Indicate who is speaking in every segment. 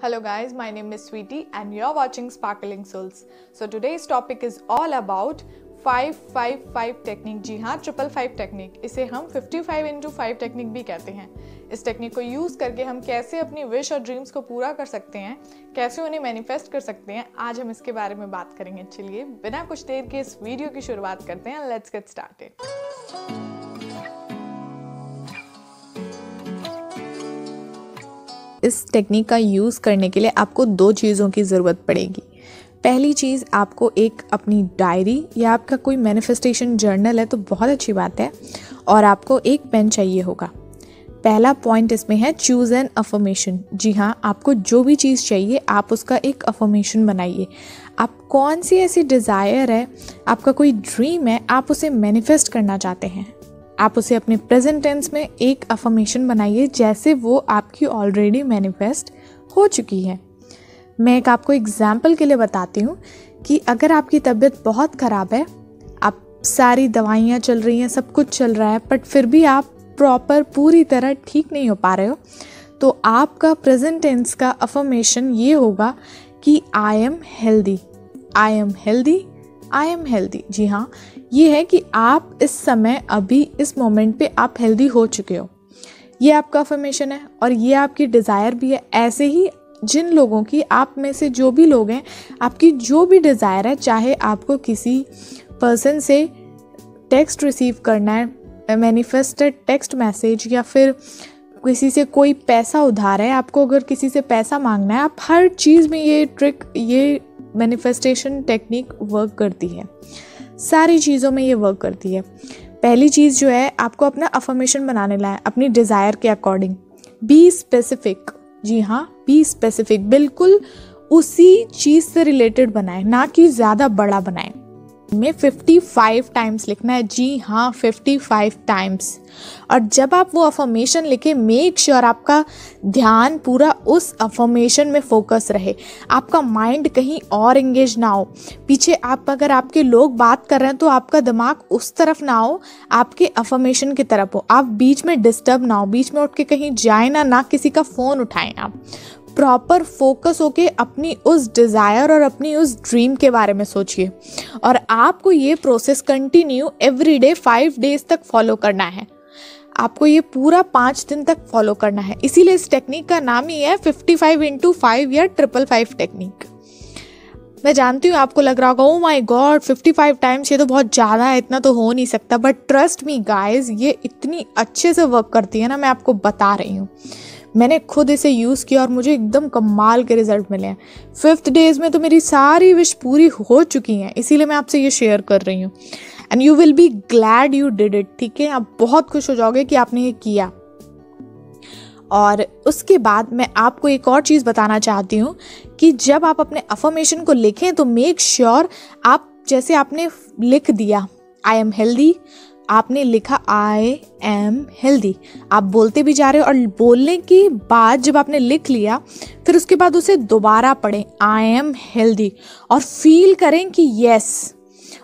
Speaker 1: Hello guys, my name is Sweetie and you're watching Sparkling Souls. So today's topic is all about 555 technique जी हाँ triple five technique इसे हम 55 five into five technique भी कहते हैं। इस technique को use करके हम कैसे अपनी विश और ड्रीम्स को पूरा कर सकते हैं कैसे उन्हें मैनिफेस्ट कर सकते हैं आज हम इसके बारे में बात करेंगे। चलिए बिना कुछ देर के इस वीडियो की शुरुआत करते हैं। लेट्स गेट स्टार्टेड इस टेक्निक का यूज़ करने के लिए आपको दो चीज़ों की ज़रूरत पड़ेगी। पहली चीज़, आपको एक अपनी डायरी या आपका कोई मैनिफेस्टेशन जर्नल है तो बहुत अच्छी बात है, और आपको एक पेन चाहिए होगा। पहला पॉइंट इसमें है चूज़ एन अफर्मेशन जी हाँ आपको जो भी चीज़ चाहिए, आप उसका एक अफर्मेशन बनाइए। आप कौन सी ऐसी डिज़ायर है, आपका कोई ड्रीम है, आप उसे मैनिफेस्ट करना चाहते हैं। आप उसे अपने प्रेजेंट टेंस में एक अफर्मेशन बनाइए, जैसे वो आपकी ऑलरेडी मैनिफेस्ट हो चुकी है। मैं एक आपको एग्ज़ाम्पल के लिए बताती हूँ कि अगर आपकी तबीयत बहुत ख़राब है, आप सारी दवाइयाँ चल रही हैं, सब कुछ चल रहा है बट फिर भी आप प्रॉपर पूरी तरह ठीक नहीं हो पा रहे हो तो आपका प्रेजेंट टेंस का अफर्मेशन ये होगा कि I am healthy I am healthy I am healthy जी हाँ ये है कि आप इस समय अभी इस मोमेंट पे आप हेल्दी हो चुके हो। ये आपका अफर्मेशन है और ये आपकी डिज़ायर भी है। ऐसे ही जिन लोगों की आप में से जो भी लोग हैं, आपकी जो भी डिज़ायर है, चाहे आपको किसी पर्सन से टेक्स्ट रिसीव करना है मैनिफेस्टेड टेक्स्ट मैसेज या फिर किसी से कोई पैसा उधार है, आपको अगर किसी से पैसा मांगना है, आप हर चीज़ में ये ट्रिक ये मैनिफेस्टेशन टेक्निक वर्क करती है। सारी चीज़ों में ये वर्क करती है। पहली चीज़ जो है, आपको अपना अफर्मेशन बनाने लाए अपनी डिज़ायर के अकॉर्डिंग बी स्पेसिफिक जी हाँ बी स्पेसिफिक बिल्कुल उसी चीज़ से रिलेटेड बनाएँ, ना कि ज़्यादा बड़ा बनाए। में 55 टाइम्स लिखना है। जी हाँ 55 टाइम्स और जब आप वो अफॉर्मेशन लिखे मेक श्योर आपका ध्यान पूरा उस अफॉर्मेशन में फोकस रहे। आपका माइंड कहीं और एंगेज ना हो। पीछे आप, अगर आपके लोग बात कर रहे हैं तो आपका दिमाग उस तरफ़ ना हो, आपके अफर्मेशन की तरफ़ हो। आप बीच में डिस्टर्ब ना हो। बीच में उठ के कहीं जाए ना ना किसी का फ़ोन उठाएँ आप। प्रॉपर फोकस होके अपनी उस डिज़ायर और अपनी उस ड्रीम के बारे में सोचिए। और आपको ये process continue every day five days तक फॉलो करना है। आपको ये पूरा पाँच दिन तक फॉलो करना है। इसीलिए इस टेक्निक का नाम ही है फिफ्टी फाइव इंटू फाइव या ट्रिपल फाइव टेक्निक मैं जानती हूँ आपको लग रहा होगा ओ my God fifty five times ये तो बहुत ज़्यादा है, इतना तो हो नहीं सकता। बट ट्रस्ट मी गाइज़ ये इतनी अच्छे से वर्क करती है ना, मैं आपको बता रही हूँ। मैंने खुद इसे यूज़ किया और मुझे एकदम कमाल के रिज़ल्ट मिले हैं। फिफ्थ डेज़ में तो मेरी सारी विश पूरी हो चुकी हैं, इसीलिए मैं आपसे ये शेयर कर रही हूँ। And you will be glad you did it ठीक है? आप बहुत खुश हो जाओगे कि आपने ये किया। और उसके बाद मैं आपको एक और चीज़ बताना चाहती हूँ कि जब आप अपने अफर्मेशन को लिखें तो मेक श्योर sure आप जैसे आपने लिख दिया आई एम हेल्दी आपने लिखा आई एम हेल्दी आप बोलते भी जा रहे हो और बोलने के बाद जब आपने लिख लिया, फिर उसके बाद उसे दोबारा पढ़ें आई एम हेल्दी और फील करें कि यस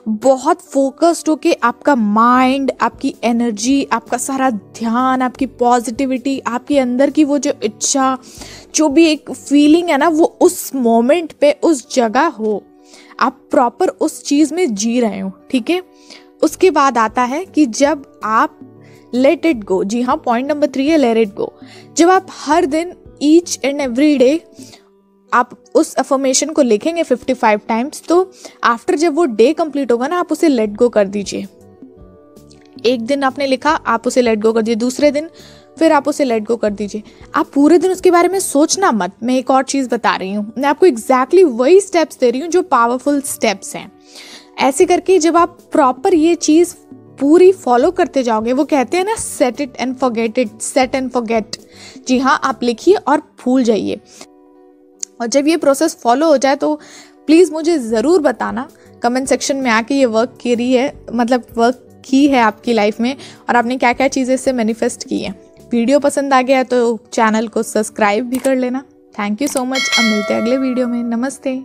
Speaker 1: बहुत फोकस्ड होके आपका माइंड आपकी एनर्जी आपका सारा ध्यान, आपकी पॉजिटिविटी आपके अंदर की वो जो इच्छा, जो भी एक फीलिंग है ना, वो उस मोमेंट पे, उस जगह हो। आप प्रॉपर उस चीज़ में जी रहे हो, ठीक है? उसके बाद आता है कि जब आप लेट इट गो जी हाँ पॉइंट नंबर थ्री है लेट इट गो जब आप हर दिन ईच एंड एवरी डे आप उस अफर्मेशन को लिखेंगे 55 टाइम्स तो आफ्टर जब वो डे कंप्लीट होगा ना, आप उसे लेट गो कर दीजिए. एक दिन आपने लिखा, आप उसे लेट गो कर दीजिए. दूसरे दिन फिर आप उसे लेट गो कर दीजिए. आप पूरे दिन उसके बारे में सोचना मत. मैं एक और चीज़ बता रही हूँ. मैं आपको एग्जैक्टली exactly वही स्टेप्स दे रही हूँ जो पावरफुल स्टेप्स हैं. ऐसे करके जब आप प्रॉपर ये चीज़ पूरी फॉलो करते जाओगे, वो कहते हैं ना set it and forget it set and forget जी हाँ आप लिखिए और भूल जाइए। और जब ये प्रोसेस फॉलो हो जाए तो प्लीज़ मुझे ज़रूर बताना। कमेंट सेक्शन में आके ये वर्क करी है मतलब वर्क की है आपकी लाइफ में और आपने क्या क्या चीज़ें इससे मैनिफेस्ट की है। वीडियो पसंद आ गया तो चैनल को सब्सक्राइब भी कर लेना। थैंक यू सो मच अब मिलते हैं अगले वीडियो में। नमस्ते।